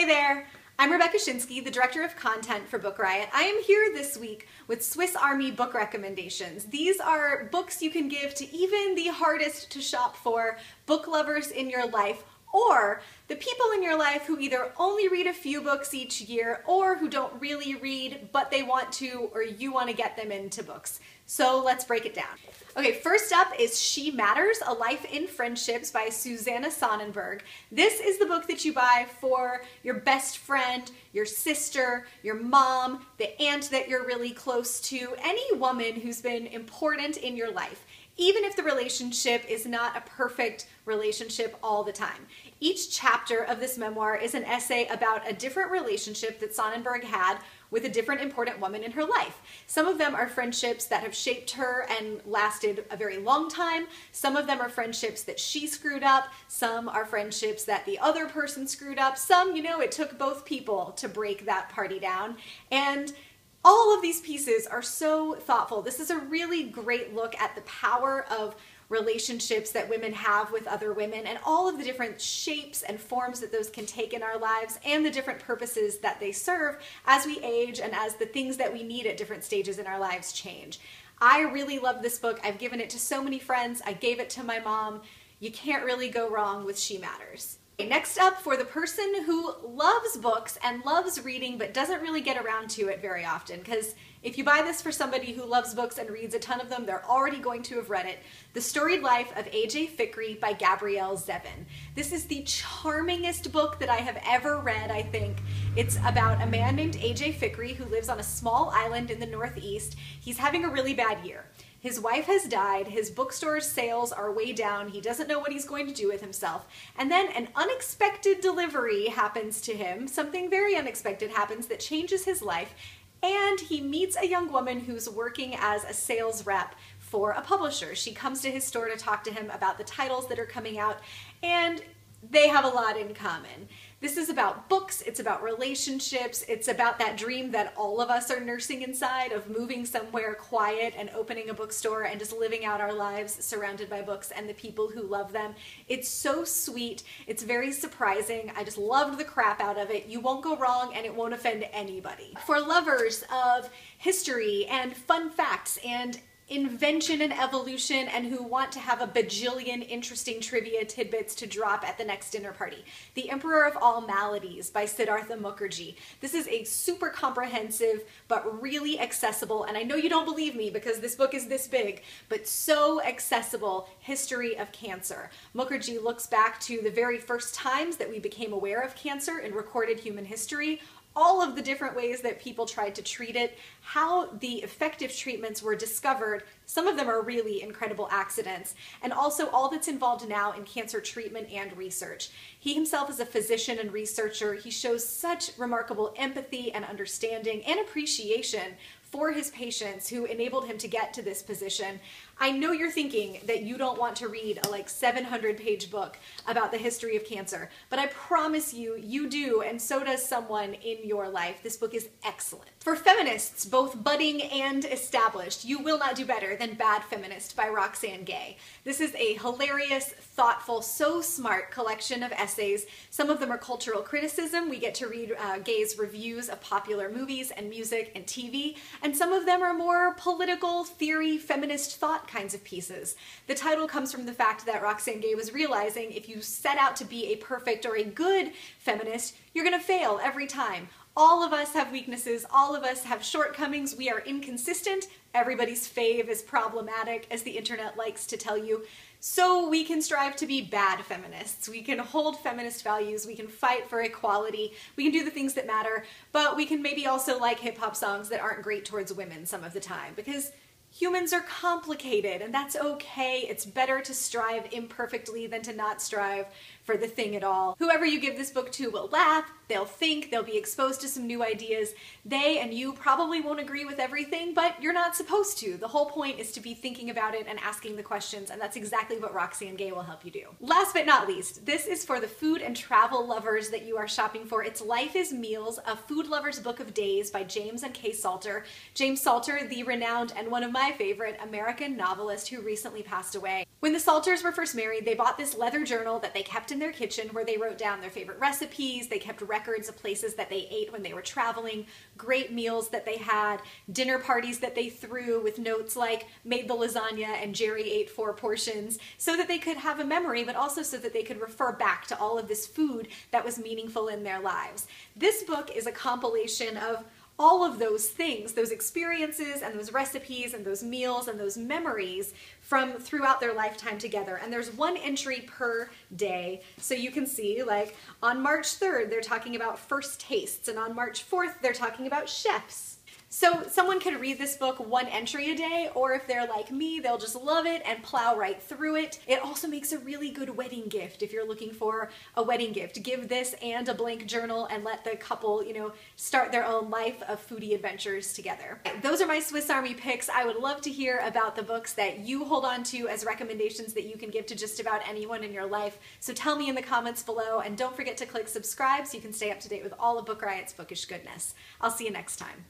Hey there! I'm Rebecca Schinsky, the Director of Content for Book Riot. I am here this week with Swiss Army book recommendations. These are books you can give to even the hardest to shop for book lovers in your life or the people in your life who either only read a few books each year or who don't really read but they want to or you want to get them into books. So let's break it down. Okay, first up is She Matters, A Life in Friendships by Susanna Sonnenberg. This is the book that you buy for your best friend, your sister, your mom, the aunt that you're really close to, any woman who's been important in your life even if the relationship is not a perfect relationship all the time. Each chapter of this memoir is an essay about a different relationship that Sonnenberg had with a different important woman in her life. Some of them are friendships that have shaped her and lasted a very long time. Some of them are friendships that she screwed up. Some are friendships that the other person screwed up. Some, you know, it took both people to break that party down. And all of these pieces are so thoughtful. This is a really great look at the power of relationships that women have with other women and all of the different shapes and forms that those can take in our lives and the different purposes that they serve as we age and as the things that we need at different stages in our lives change. I really love this book. I've given it to so many friends. I gave it to my mom. You can't really go wrong with She Matters. Next up, for the person who loves books and loves reading but doesn't really get around to it very often, because if you buy this for somebody who loves books and reads a ton of them, they're already going to have read it. The Storied Life of A.J. Fikry by Gabrielle Zevin. This is the charmingest book that I have ever read, I think. It's about a man named A.J. Fikry who lives on a small island in the Northeast. He's having a really bad year. His wife has died, his bookstore's sales are way down, he doesn't know what he's going to do with himself. And then an unexpected delivery happens to him, something very unexpected happens that changes his life, and he meets a young woman who's working as a sales rep for a publisher. She comes to his store to talk to him about the titles that are coming out, and they have a lot in common. This is about books, it's about relationships, it's about that dream that all of us are nursing inside of moving somewhere quiet and opening a bookstore and just living out our lives surrounded by books and the people who love them. It's so sweet, it's very surprising. I just loved the crap out of it. You won't go wrong and it won't offend anybody. For lovers of history and fun facts and invention and evolution and who want to have a bajillion interesting trivia tidbits to drop at the next dinner party. The Emperor of All Maladies by Siddhartha Mukherjee. This is a super comprehensive but really accessible, and I know you don't believe me because this book is this big, but so accessible history of cancer. Mukherjee looks back to the very first times that we became aware of cancer in recorded human history, all of the different ways that people tried to treat it, how the effective treatments were discovered. Some of them are really incredible accidents, and also all that's involved now in cancer treatment and research. He himself is a physician and researcher. He shows such remarkable empathy and understanding and appreciation for his patients who enabled him to get to this position. I know you're thinking that you don't want to read a like 700 page book about the history of cancer, but I promise you, you do, and so does someone in your life. This book is excellent. For feminists, both budding and established, you will not do better than Bad Feminist by Roxane Gay. This is a hilarious, thoughtful, so smart collection of essays. Some of them are cultural criticism. We get to read uh, Gay's reviews of popular movies and music and TV, and some of them are more political theory, feminist thought kinds of pieces. The title comes from the fact that Roxane Gay was realizing if you set out to be a perfect or a good feminist, you're gonna fail every time. All of us have weaknesses, all of us have shortcomings, we are inconsistent, everybody's fave is problematic, as the internet likes to tell you. So we can strive to be bad feminists. We can hold feminist values, we can fight for equality, we can do the things that matter, but we can maybe also like hip hop songs that aren't great towards women some of the time because Humans are complicated, and that's okay. It's better to strive imperfectly than to not strive for the thing at all. Whoever you give this book to will laugh, they'll think, they'll be exposed to some new ideas. They and you probably won't agree with everything, but you're not supposed to. The whole point is to be thinking about it and asking the questions, and that's exactly what Roxane Gay will help you do. Last but not least, this is for the food and travel lovers that you are shopping for. It's Life is Meals, a food lover's book of days by James and Kay Salter. James Salter, the renowned and one of my my favorite American novelist who recently passed away. When the Salters were first married, they bought this leather journal that they kept in their kitchen where they wrote down their favorite recipes, they kept records of places that they ate when they were traveling, great meals that they had, dinner parties that they threw with notes like made the lasagna and Jerry ate four portions, so that they could have a memory, but also so that they could refer back to all of this food that was meaningful in their lives. This book is a compilation of all of those things, those experiences and those recipes and those meals and those memories from throughout their lifetime together. And there's one entry per day. So you can see, like, on March 3rd, they're talking about first tastes, and on March 4th, they're talking about chefs. So someone could read this book one entry a day, or if they're like me, they'll just love it and plow right through it. It also makes a really good wedding gift if you're looking for a wedding gift. Give this and a blank journal and let the couple, you know, start their own life of foodie adventures together. Those are my Swiss Army picks. I would love to hear about the books that you hold on to as recommendations that you can give to just about anyone in your life. So tell me in the comments below, and don't forget to click subscribe so you can stay up to date with all of Book Riot's bookish goodness. I'll see you next time.